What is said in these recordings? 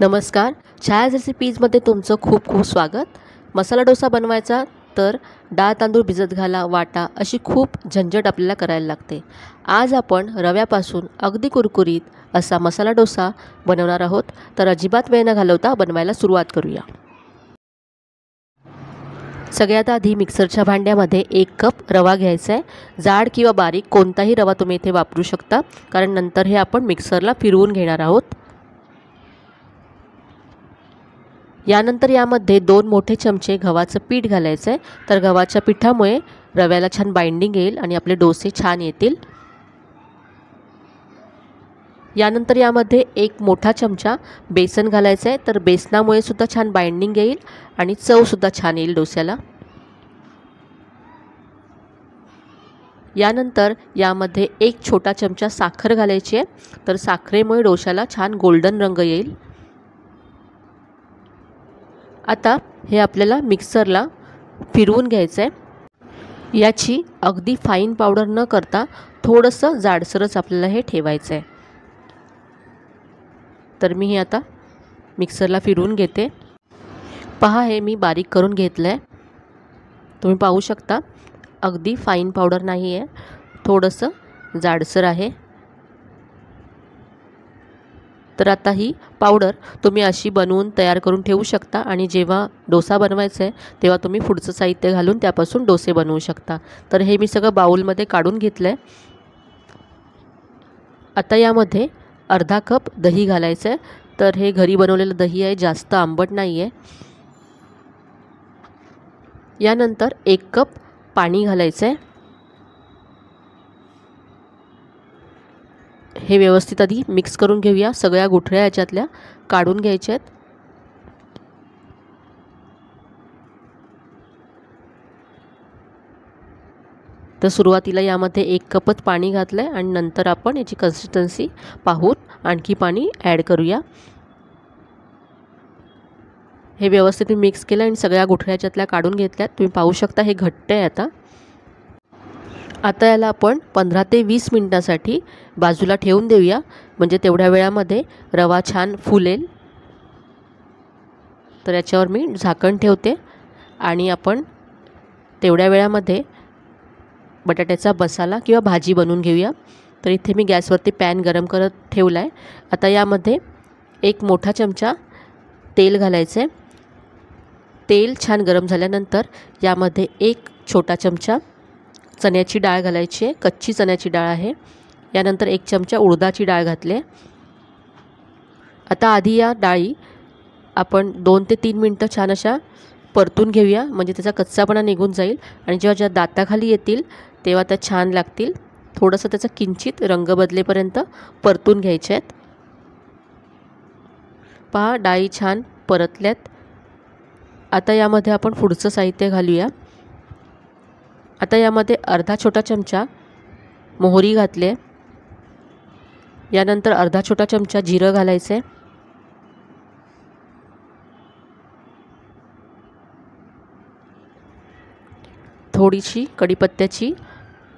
नमस्कार. छायाज रेसिपीजमध्ये तुमचं खूप खूप स्वागत. मसाला डोसा बनवायचा तर डाळ तांदूळ भिजत घाला वाटा अशी खूप झंझट आपल्याला करायला लागते. आज आपण रव्यापासून अगदी कुरकुरीत असा मसाला डोसा बनवणार आहोत. तर अजिबात वेळ न घालवता बनवायला सुरुवात करूया. सगळ्यात आधी मिक्सरच्या भांड्यामध्ये एक कप रवा घ्यायचा आहे. जाड किंवा बारीक कोणताही रवा तुम्ही इथे वापरू शकता. कारण नंतर हे आपण मिक्सरला फिरवून घेणार आहोत. यानंतर यामध्ये दोन मोठे चमचे गव्हाचं पीठ घालायचं आहे तर गव्हाच्या पिठामुळे रव्याला छान बाइंडिंग येईल आणि आपले डोसे छान येतील. यानंतर यामध्ये एक मोठा चमचा बेसन घालायचं आहे तर बेसनामुळे सुद्धा छान बाइंडिंग येईल आणि चवसुद्धा छान येईल डोस्याला. यानंतर यामध्ये एक छोटा चमचा साखर घालायची आहे तर साखरेमुळे डोशाला छान गोल्डन रंग येईल. आता हे आपल्याला मिक्सरला फिरवून घ्यायचं आहे याची अगदी फाईन पावडर न करता थोडंसं जाडसरच आपल्याला हे ठेवायचं आहे तर मी हे आता मिक्सरला फिरवून घेते. पहा हे मी बारीक करून घेतलं आहे तुम्ही पाहू शकता अगदी फाईन पावडर नाही आहे थोडंसं जाडसर आहे. तर आता ही पावडर तुम्ही अशी बनवून तयार करून ठेवू शकता आणि जेव्हा डोसा बनवायचा आहे तेव्हा तुम्ही पुढचं साहित्य घालून त्यापासून डोसे बनवू शकता. तर हे मी सगळं बाऊलमध्ये काढून घेतलं आहे आता यामध्ये अर्धा कप दही घालायचं आहे. तर हे घरी बनवलेलं दही आहे जास्त आंबट नाही आहे यानंतर एक कप पाणी घालायचं आहे. हे व्यवस्थित आधी मिक्स करून घेऊया. सगळ्या गुठळ्या याच्यातल्या काढून घ्यायच्या आहेत. तर सुरुवातीला यामध्ये एक कपच पाणी घातलं आहे आणि नंतर आपण याची कन्सिस्टन्सी पाहून आणखी पाणी ॲड करूया. हे व्यवस्थित मिक्स केलं आणि सगळ्या गुठळ्या याच्यातल्या काढून घेतल्यात. तुम्ही पाहू शकता हे घट्ट आहे आता. आता याला आपण पंधरा ते वीस मिनटासाठी बाजूला ठेवून देऊया. म्हणजे तेवढ्या वेळामध्ये रवा छान फुलेल. तर याच्यावर मी झाकण ठेवते. आणि आपण तेवढ्या वेळामध्ये बटाट्याचा मसाला किंवा भाजी बनवून घेऊया. तर इथे मी गॅसवरती पॅन गरम करत ठेवला आहे आता यामध्ये एक मोठा चमचा तेल घालायचं आहे तेल छान गरम झाल्यानंतर यामध्ये एक छोटा चमचा चण्याची डाळ घालायची आहे. कच्ची चण्याची डाळ आहे. यानंतर एक चमचा उडदाची डाळ घातली आहे. आता आधी या डाळी आपण दोन ते तीन मिनटं छान अशा परतून घेऊया. म्हणजे त्याचा कच्चापणा निघून जाईल. आणि जेव्हा ज्या दाताखाली येतील तेव्हा त्या छान लागतील. थोडंसं त्याचा किंचित रंग बदलेपर्यंत परतून घ्यायचे आहेत. पहा डाळी छान परतल्यात. आता यामध्ये आपण पुढचं साहित्य घालूया. आता यामध्ये अर्धा छोटा चमचा मोहरी घातले. यानंतर अर्धा छोटा चमचा जिरं घालायचं. आहे थोडीशी कढीपत्त्याची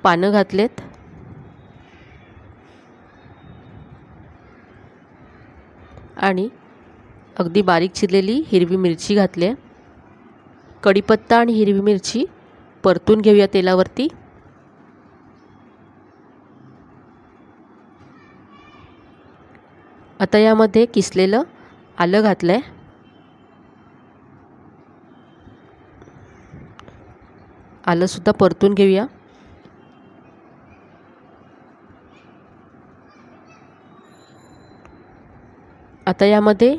पानं घातलेत. आणि अगदी बारीक चिरलेली हिरवी मिरची घातली. आहे कढीपत्ता आणि हिरवी मिरची परतून घेऊया तेलावरती. आता यामध्ये किसलेलं आलं घातलं आहे आलंसुद्धा परतून घेऊया. आता यामध्ये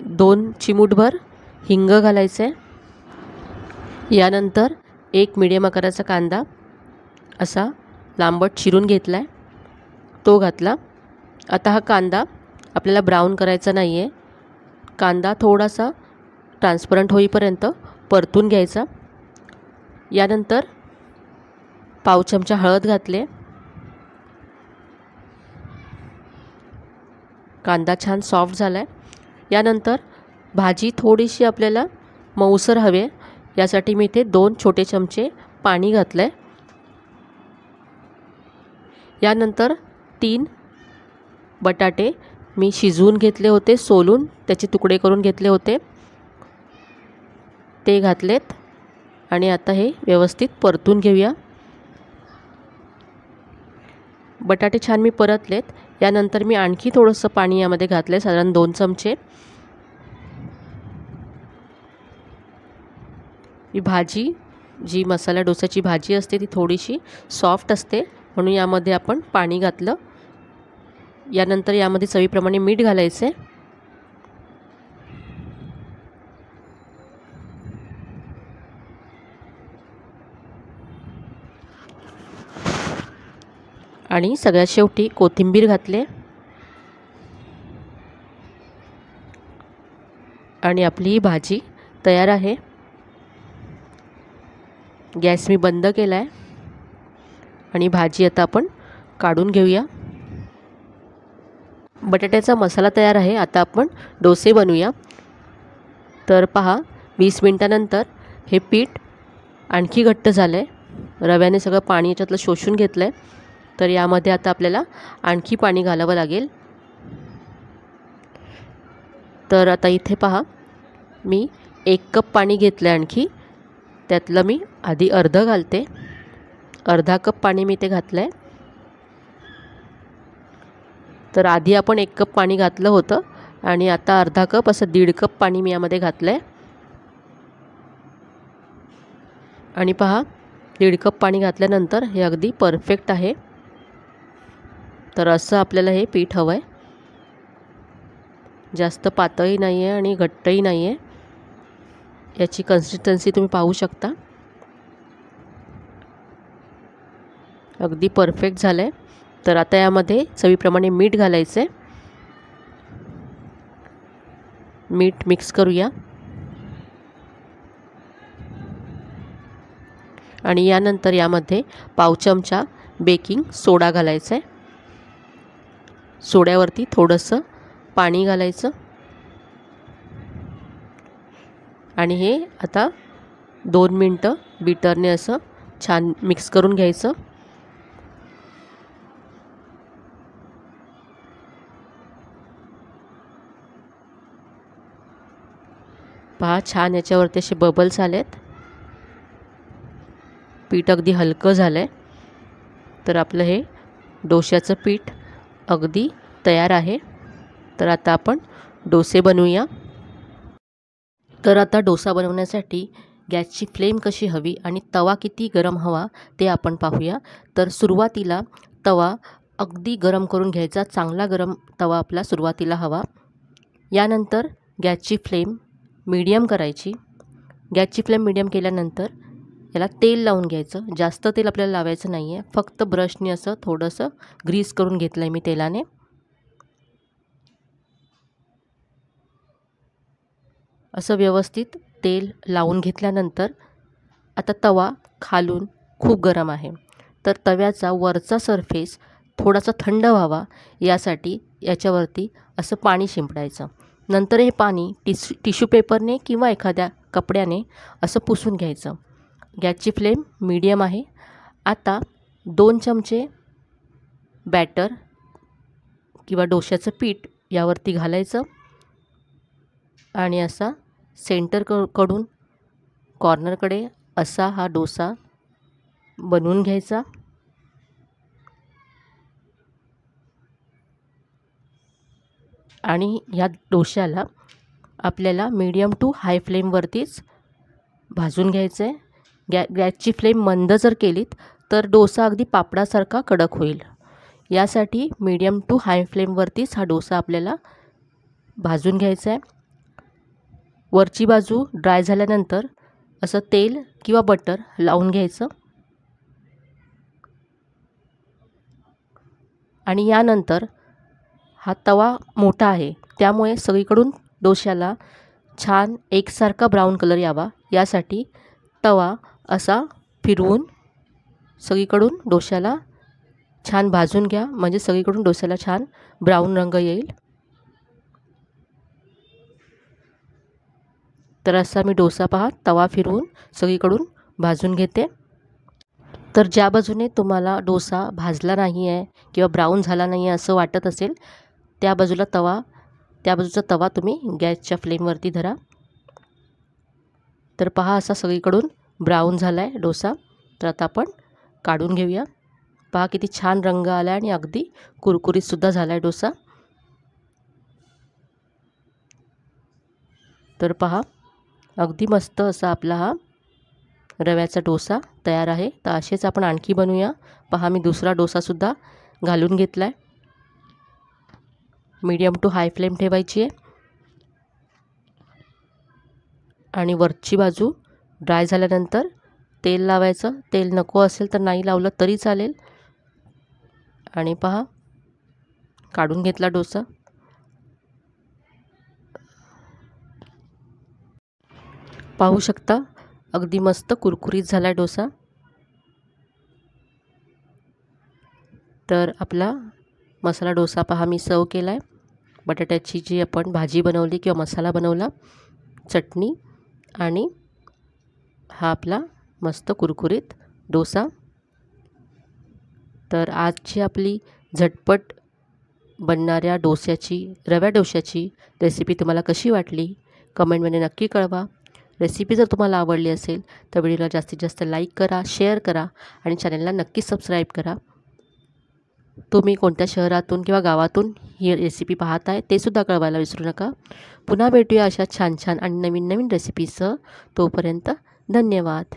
दोन चिमूटभर हिंग घालायचं आहे यानंतर एक मिडियम आकाराचा कांदा असा लांबट चिरून घेतला आहे तो घातला. आता हा कांदा आपल्याला ब्राऊन करायचा नाही आहे कांदा थोडासा ट्रान्सपरंट होईपर्यंत परतून घ्यायचा. यानंतर पाव चमचा हळद घातले. कांदा छान सॉफ्ट झाला आहे यानंतर भाजी थोडीशी आपल्याला मऊसर हवे. यासाठी मी इथे दोन छोटे चमचे पाणी घातलं आहे यानंतर तीन बटाटे मी शिजवून घेतले होते सोलून त्याचे तुकडे करून घेतले होते. ते घातलेत आणि आता हे व्यवस्थित परतून घेऊया. बटाटे छान मी परतलेत. यानंतर मी आणखी थोडंसं पाणी यामध्ये घातलं आहे साधारण दोन चमचे. ही भाजी जी मसाला डोसाची भाजी असते ती थोडीशी सॉफ्ट असते. म्हणून यामध्ये आपण पाणी घातलं. यानंतर यामध्ये चवीप्रमाणे मीठ घालायचं. आहे आणि सगळ्यात शेवटी कोथिंबीर घातले. आणि आपली ही भाजी तयार आहे. गॅस मी बंद केला आहे आणि भाजी आता आपण काढून घेऊया. बटाट्याचा मसाला तयार आहे. आता आपण डोसे बनवूया. तर पहा वीस मिनटानंतर हे पीठ आणखी घट्ट झालं आहे रव्याने सगळं पाणी याच्यातलं शोषून घेतलं आहे तर यामध्ये आता आपल्याला आणखी पाणी घालावं लागेल. तर आता इथे पहा मी एक कप पाणी घेतलं आहे आणखी. त्यातलं मी आधी अर्धं घालते. अर्धा कप पाणी मी ते घातलं आहे तर आधी आपण एक कप पाणी घातलं होतं आणि आता अर्धा कप असं दीड कप पाणी मी यामध्ये घातलं आहे आणि पहा दीड कप पाणी घातल्यानंतर हे अगदी परफेक्ट आहे. तर असं आपल्याला हे पीठ हवं आहे जास्त पातळही नाही आहे आणि घट्टही नाही आहे याची कन्सिस्टन्सी तुम्ही पाहू शकता. अगदी परफेक्ट झालं आहे तर आता यामध्ये चवीप्रमाणे मीठ घालायचं आहे मीठ मिक्स करूया. आणि यानंतर यामध्ये पाव चमचा बेकिंग सोडा घालायचा आहे सोड्यावरती थोडंसं पाणी घालायचं. आणि हे आता दोन मिनटं बीटरने असं छान मिक्स करून घ्यायचं. पहा छान याच्यावरती असे बबल्स आलेत. पीठ अगदी हलकं झालं आहे तर आपलं हे डोश्याचं पीठ अगदी तयार आहे. तर आता आपण डोसे बनवूया. तर आता डोसा बनवण्यासाठी गॅसची फ्लेम कशी हवी आणि तवा किती गरम हवा ते आपण पाहूया. तर सुरुवातीला तवा अगदी गरम करून घ्यायचा. चांगला गरम तवा आपला सुरुवातीला हवा. यानंतर गॅसची फ्लेम मीडियम करायची. गॅसची फ्लेम मीडियम केल्यानंतर याला तेल लावून घ्यायचं. जास्त तेल आपल्याला लावायचं नाही आहे फक्त ब्रशने असं थोडंसं ग्रीस करून घेतलं आहे मी तेलाने. असं व्यवस्थित तेल लावून घेतल्यानंतर आता तवा खालून खूप गरम आहे. तर तव्याचा वरचा सरफेस थोडासा थंड व्हावा यासाठी याच्यावरती असं पाणी शिंपडायचं. नंतर हे पाणी टिश टिश्यू पेपरने किंवा एखाद्या कपड्याने असं पुसून घ्यायचं. गॅसची फ्लेम मीडियम आहे. आता दोन चमचे बॅटर किंवा डोश्याचं पीठ यावरती घालायचं आणि असा सेंटर क कडून कॉर्नरकडे असा हा डोसा बनवून घ्यायचा. आणि ह्या डोश्याला आपल्याला मीडियम टू हाय फ्लेमवरतीच भाजून घ्यायचं आहे गॅ गॅसची फ्लेम मंद जर केलीत तर डोसा अगदी पापडासारखा कडक होईल. यासाठी मीडियम टू हाय फ्लेमवरतीच हा डोसा आपल्याला भाजून घ्यायचा आहे वरची बाजू ड्राय झाल्यानंतर असं तेल किंवा बटर लावून घ्यायचं. आणि यानंतर हा तवा मोठा आहे. त्यामुळे सगळीकडून डोश्याला छान एकसारखा ब्राऊन कलर यावा. यासाठी तवा असा फिरवून सगळीकडून डोश्याला छान भाजून घ्या. म्हणजे सगळीकडून डोश्याला छान ब्राऊन रंग येईल. तर असा मी डोसा पहा. तवा फिरवून सगळीकडून भाजून घेते. तर ज्या बाजूने तुम्हाला डोसा भाजला नाही आहे किंवा ब्राऊन झाला नाही आहे असं वाटत असेल त्या बाजूला तवा त्या बाजूचा तवा तुम्ही गॅसच्या फ्लेमवरती धरा. तर पहा असा सगळीकडून ब्राऊन झाला आहे डोसा. तर आता आपण काढून घेऊया. पहा किती छान रंग आला आहे आणि अगदी कुरकुरीतसुद्धा झाला आहे डोसा. तर पहा अगदी मस्त असा आपला हा रव्याचा डोसा तयार आहे. तर असेच आपण आणखी बनवूया. पहा मी दुसरा डोसासुद्धा घालून घेतला आहे मीडियम टू हाय फ्लेम ठेवायची आहे. आणि वरची बाजू ड्राय झाल्यानंतर तेल लावायचं. तेल नको असेल तर नाही लावलं तरी चालेल. आणि पहा काढून घेतला डोसा. पाहू शकता अगदी मस्त कुरकुरीत झाला आहे डोसा. तर आपला मसाला डोसा पहा मी सर्व केला आहे बटाट्याची जी आपण भाजी बनवली किंवा मसाला बनवला चटणी आणि हा आपला मस्त कुरकुरीत डोसा. तर आजची आपली झटपट बनणाऱ्या डोस्याची रव्या डोश्याची रेसिपी तुम्हाला कशी वाटली कमेंटमध्ये नक्की कळवा. रेसिपी जर तुम्हाला आवडली असेल तर व्हिडिओला जास्तीत जास्त लाईक करा शेअर करा आणि चॅनलला नक्की सबस्क्राईब करा. तुम्ही कोणत्या शहरातून किंवा गावातून ही रेसिपी पाहत आहे ते सुद्धा कळवायला विसरू नका. पुन्हा भेटूया अशा छान छान आणि नवीन नवीन रेसिपीसह तोपर्यंत धन्यवाद.